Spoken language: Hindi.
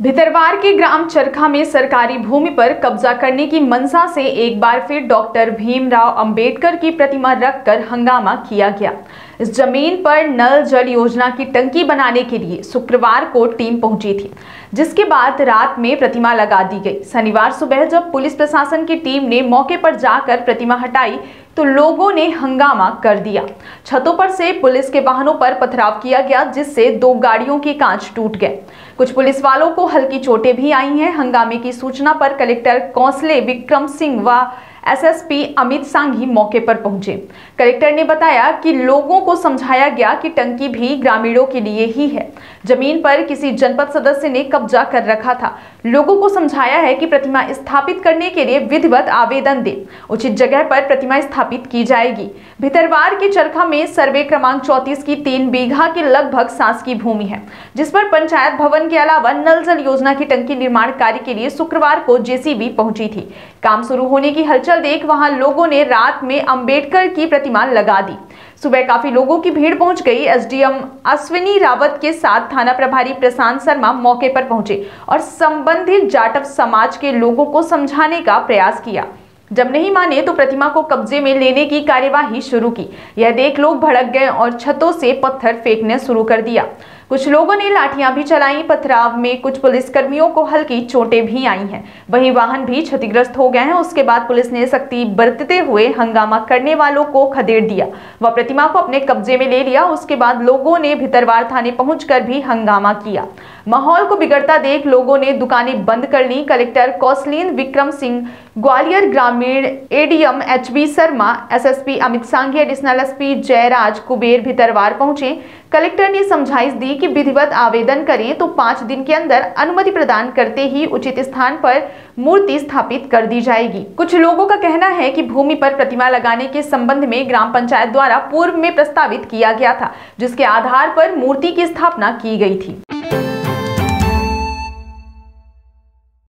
भितरवार के ग्राम चरखा में सरकारी भूमि पर कब्जा करने की मंशा से एक बार फिर डॉक्टर भीमराव अंबेडकर की प्रतिमा रखकर हंगामा किया गया। इस ज़मीन पर नल जल योजना की टंकी बनाने के लिए शुक्रवार को टीम पहुँची थी, जिसके बाद रात में प्रतिमा लगा दी गई। शनिवार सुबह जब पुलिस प्रशासन की टीम ने मौके पर जाकर प्रतिमा हटाई तो लोगों ने हंगामा कर दिया। छतों पर से पुलिस के वाहनों पर पथराव किया गया, जिससे दो गाड़ियों के कांच टूट गए। कुछ पुलिस वालों को हल्की चोटें भी आई हैं। हंगामे की सूचना पर कलेक्टर कौंसले विक्रम सिंह व एसएसपी अमित सांघी मौके पर पहुँचे। कलेक्टर ने बताया कि लोगों को समझाया गया कि टंकी भी ग्रामीणों के लिए ही है। ज़मीन पर किसी जनपद सदस्य ने कब्जा कर रखा था। लोगों को समझाया है कि प्रतिमा स्थापित करने के लिए विधिवत आवेदन दे। उचित जगह पर प्रतिमा स्थापित की जाएगी। भितरवार के चरखा में सर्वे क्रमांक चौतीस की तीन बीघा के लगभग सांस की भूमि है, जिस पर पंचायत भवन के अलावा नल जल योजना की टंकी निर्माण कार्य के लिए शुक्रवार को जेसीबी पहुँची थी। काम शुरू होने की हलचल देख वहाँ लोगों ने रात में अंबेडकर की प्रतिमा लगा दी। सुबह काफ़ी लोगों की भीड़ पहुँच गई। एसडीएम अश्विनी रावत के साथ थाना प्रभारी प्रशांत शर्मा मौके पर पहुँचे और संबंधित जाटव समाज के लोगों को समझाने का प्रयास किया। जब नहीं माने तो प्रतिमा को कब्जे में लेने की कार्यवाही शुरू की। यह देख लोग भड़क गए और छतों से पत्थर फेंकने शुरू कर दिया। कुछ लोगों ने लाठियाँ भी चलाई, पथराव में कुछ पुलिसकर्मियों को हल्की चोटें भी आई हैं। वहीं वाहन भी क्षतिग्रस्त हो गए हैं, उसके बाद पुलिस ने सख्ती बरतते हुए हंगामा करने वालों को खदेड़ दिया। व प्रतिमा को अपने कब्जे में ले लिया, उसके बाद लोगों ने भितरवार थाने पहुंचकर भी हंगामा किया। माहौल को बिगड़ता देख लोगों ने दुकानें बंद कर ली। कलेक्टर कौसलीन विक्रम सिंह, ग्वालियर ग्रामीण ADM H B Sharma, SSP Amit Sanghi additional SP Jayraj Kuber Bhitarwar पहुँचे। कलेक्टर ने समझाइश दी कि विधिवत आवेदन करें तो पाँच दिन के अंदर अनुमति प्रदान करते ही उचित स्थान पर मूर्ति स्थापित कर दी जाएगी। कुछ लोगों का कहना है कि भूमि पर प्रतिमा लगाने के संबंध में ग्राम पंचायत द्वारा पूर्व में प्रस्तावित किया गया था, जिसके आधार पर मूर्ति की स्थापना की गई थी।